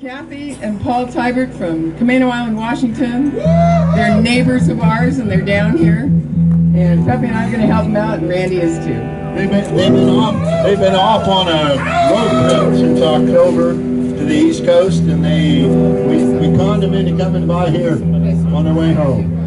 Kathy and Paul Tybert from Camano Island, Washington. They're neighbors of ours and they're down here. And Pepe and I are going to help them out, and Randy is too. They've been, they've been off. They've been off on a road trip since October to the East Coast, and they we we conned them into coming by here on their way home.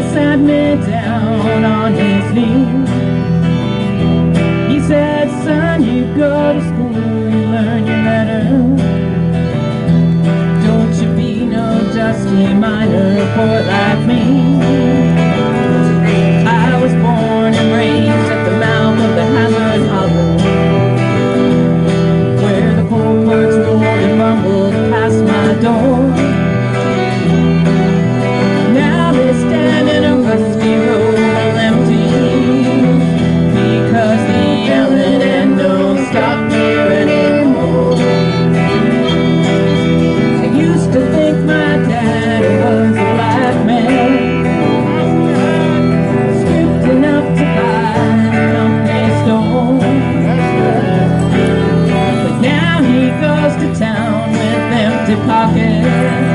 Daddy sat me down on his knee. He said, son, you go to school, you learn your letters. Don't you be no dusty miner for pocket.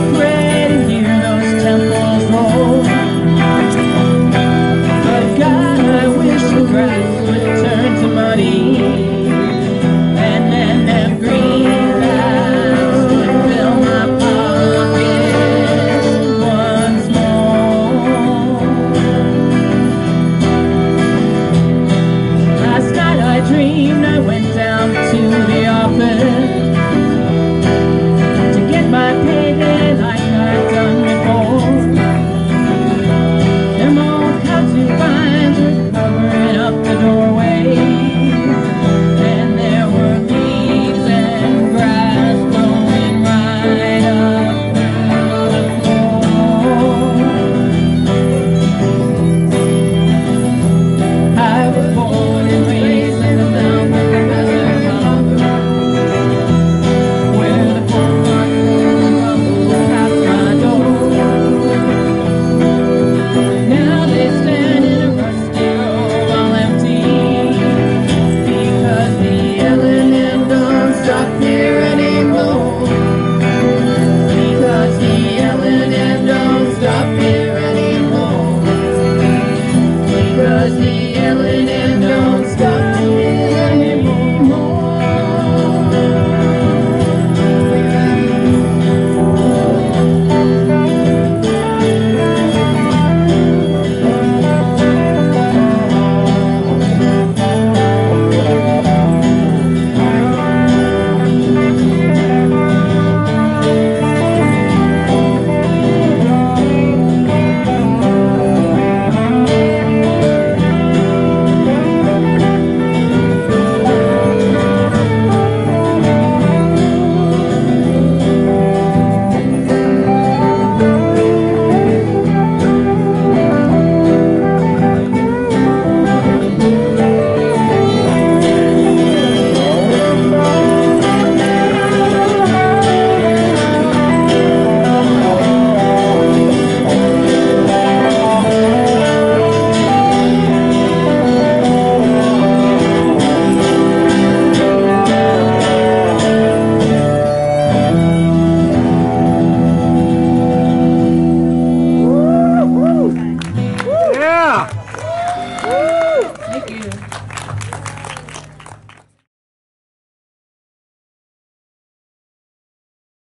regret.